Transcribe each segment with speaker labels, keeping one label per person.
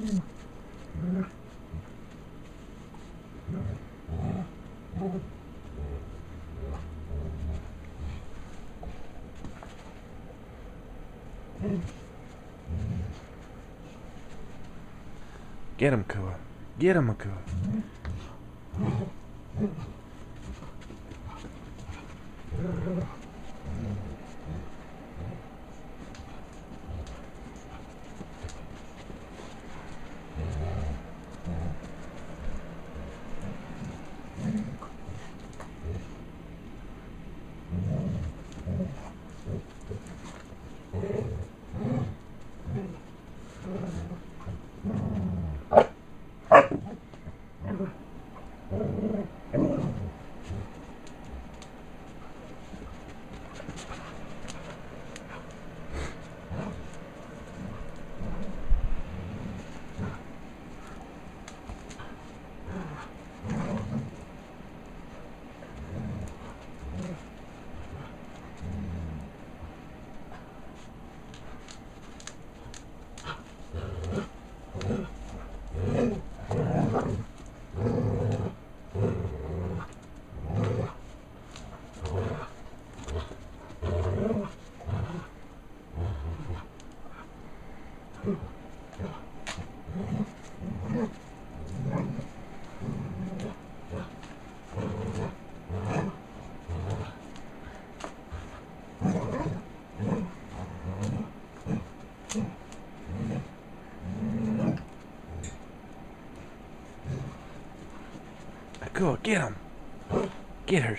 Speaker 1: Get him, Kua. Get him, Akua. Akua, get him. Get her,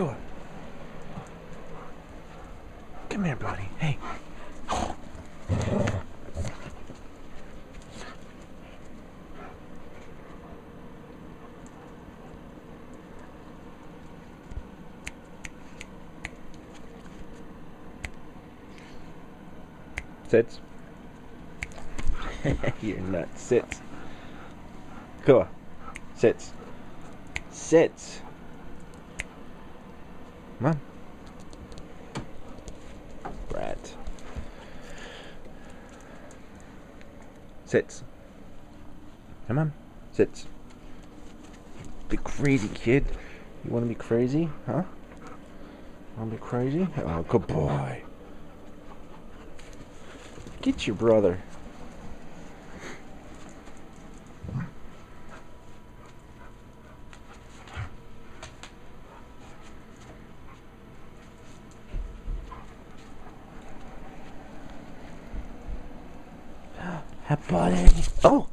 Speaker 1: she. Come here, buddy. Hey. Sits. You're nuts. Sits. Kua. Sits. Sits. Come on. Brat. Sits. Come on. Sits. Be crazy, kid. You want to be crazy? Huh? Want to be crazy? Oh, good boy. Get your brother. Hi, buddy. Oh.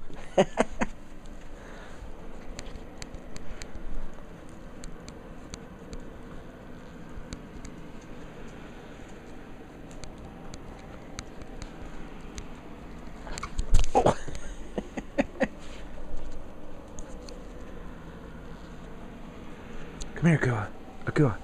Speaker 1: Oh. Come here, Akua. Akua.